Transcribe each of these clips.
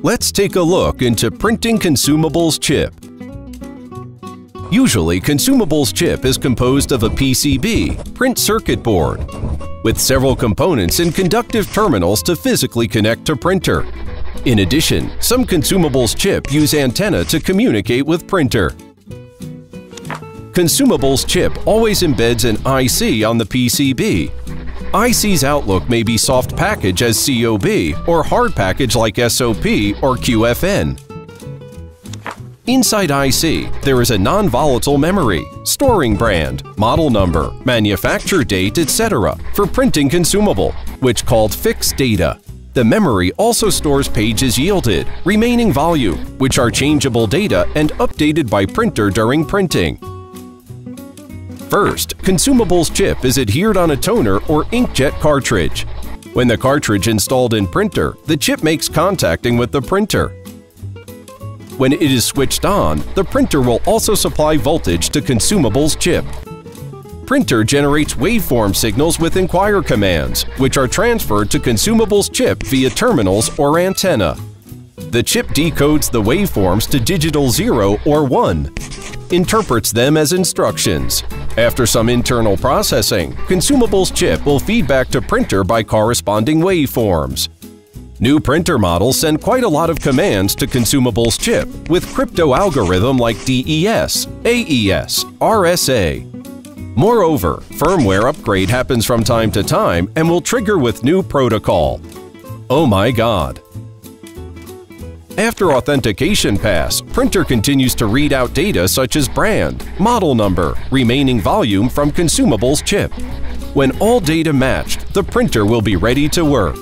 Let's take a look into printing consumables chip. Usually, consumables chip is composed of a PCB, print circuit board, with several components and conductive terminals to physically connect to printer. In addition, some consumables chip use antenna to communicate with printer. Consumables chip always embeds an IC on the PCB. IC's outlook may be soft package as COB or hard package like SOP or QFN. Inside IC, there is a non-volatile memory, storing brand, model number, manufacture date, etc. for printing consumable, which called fixed data. The memory also stores pages yielded, remaining volume, which are changeable data and updated by printer during printing. First, consumables chip is adhered on a toner or inkjet cartridge. When the cartridge installed in printer, the chip makes contacting with the printer. When it is switched on, the printer will also supply voltage to consumables chip. Printer generates waveform signals with inquire commands, which are transferred to consumables chip via terminals or antenna. The chip decodes the waveforms to digital 0 or 1, interprets them as instructions. After some internal processing, consumables chip will feed back to printer by corresponding waveforms. New printer models send quite a lot of commands to consumables chip with crypto algorithm like DES, AES, RSA. Moreover, firmware upgrade happens from time to time and will trigger with new protocol. Oh my god! After authentication pass, printer continues to read out data such as brand, model number, remaining volume from consumables chip. When all data matched, the printer will be ready to work.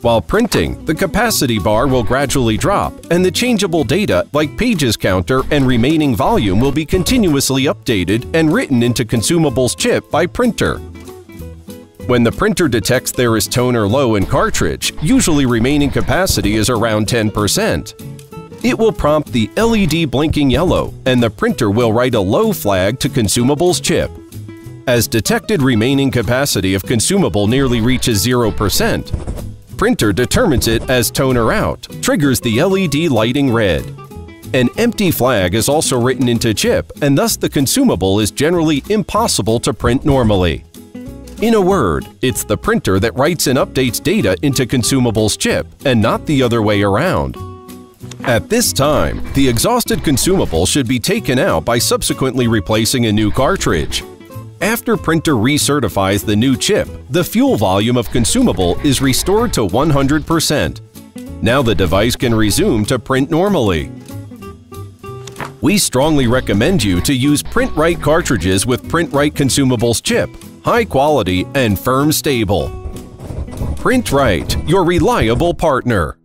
While printing, the capacity bar will gradually drop, and the changeable data like pages counter and remaining volume will be continuously updated and written into consumables chip by printer. When the printer detects there is toner low in cartridge, usually remaining capacity is around 10%. It will prompt the LED blinking yellow, and the printer will write a low flag to consumables chip. As detected remaining capacity of consumable nearly reaches 0%, printer determines it as toner out, triggers the LED lighting red. An empty flag is also written into chip and thus the consumable is generally impossible to print normally. In a word, it's the printer that writes and updates data into consumables chip and not the other way around. At this time, the exhausted consumable should be taken out by subsequently replacing a new cartridge. After printer recertifies the new chip, the fuel volume of consumable is restored to 100%. Now the device can resume to print normally. We strongly recommend you to use PrintRite cartridges with PrintRite consumables chip, high quality and firm stable. PrintRite, your reliable partner.